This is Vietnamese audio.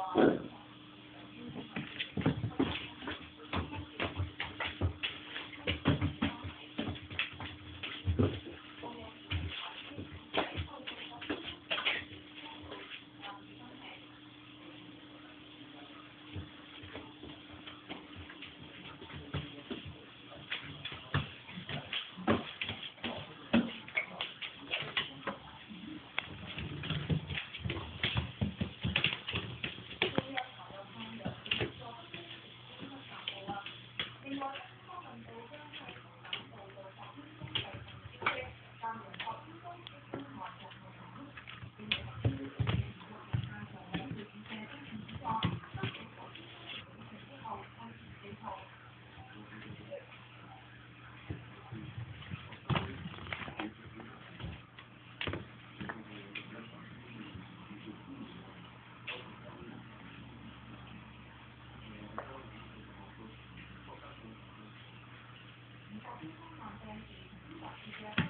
Thank you. มี航班ามหวัง